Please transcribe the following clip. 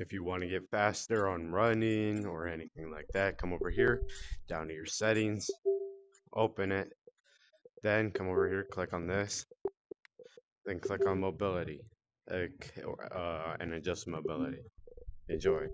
If you want to get faster on running or anything like that, come over here, down to your settings, open it, then come over here, click on this, then click on mobility uh, and adjust mobility. Enjoy.